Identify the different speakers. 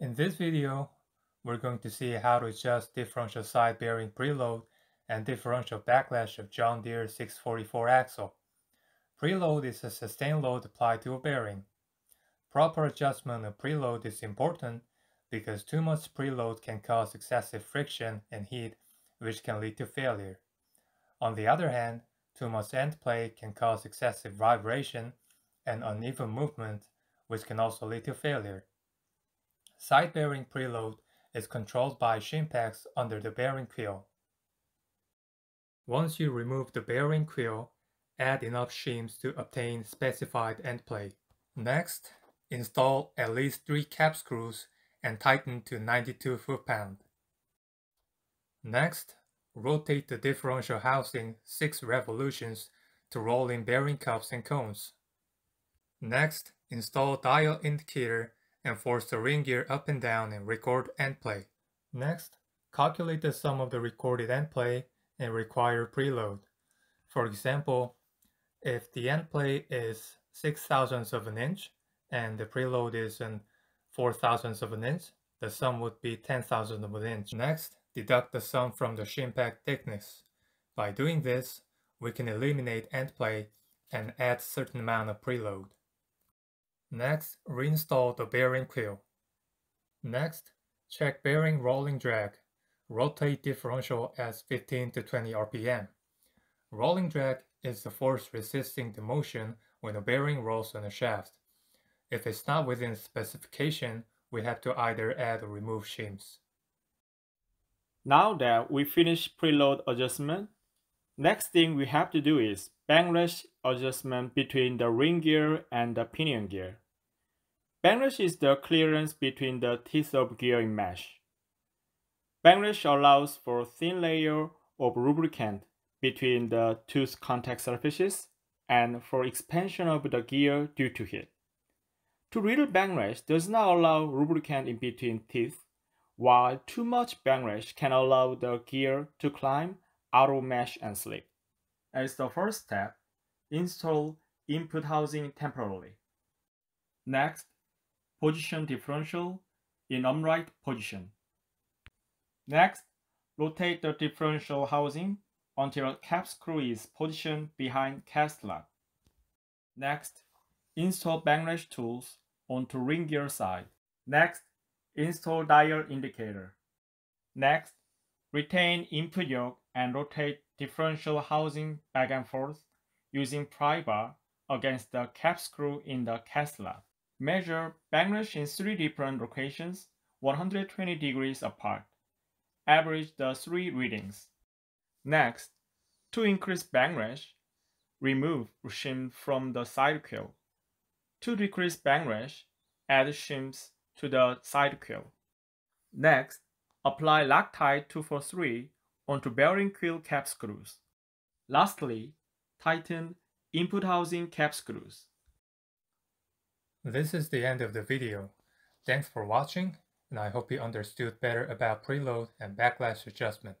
Speaker 1: In this video, we're going to see how to adjust differential side bearing preload and differential backlash of John Deere 644 axle. Preload is a sustained load applied to a bearing. Proper adjustment of preload is important because too much preload can cause excessive friction and heat which can lead to failure. On the other hand, too much end play can cause excessive vibration and uneven movement which can also lead to failure. Side bearing preload is controlled by shim packs under the bearing quill. Once you remove the bearing quill, add enough shims to obtain specified end play. Next, install at least 3 cap screws and tighten to 92 foot-pound. Next, rotate the differential housing 6 revolutions to roll in bearing cups and cones. Next, install dial indicator and force the ring gear up and down and record end play. Next, calculate the sum of the recorded end play and required preload. For example, if the end play is 6 thousandths of an inch and the preload is in 4 thousandths of an inch, the sum would be 10 thousandths of an inch. Next, deduct the sum from the shim pack thickness. By doing this, we can eliminate end play and add certain amount of preload. Next, reinstall the bearing quill. Next, check bearing rolling drag. Rotate differential as 15 to 20 RPM. Rolling drag is the force resisting the motion when a bearing rolls on a shaft. If it's not within specification, we have to either add or remove shims.
Speaker 2: Now that we finished preload adjustment, next thing we have to do is backlash adjustment between the ring gear and the pinion gear. Backlash is the clearance between the teeth of gearing mesh. Backlash allows for thin layer of lubricant between the tooth contact surfaces and for expansion of the gear due to heat. Too little backlash does not allow lubricant in between teeth, while too much backlash can allow the gear to climb out of mesh and slip. As the first step, install input housing temporarily. Next, position differential in upright position. Next, rotate the differential housing until cap screw is positioned behind cast lug. Next, install backlash tools onto ring gear side. Next, install dial indicator. Next, retain input yoke and rotate differential housing back and forth using pry bar against the cap screw in the cast. Measure backlash in three different locations 120 degrees apart. Average the three readings. Next, to increase backlash, remove shim from the side quill. To decrease backlash, add shims to the side quill. Next, apply Loctite 243 onto bearing quill cap screws. Lastly, tighten input housing cap screws.
Speaker 1: This is the end of the video. Thanks for watching, and I hope you understood better about preload and backlash adjustment.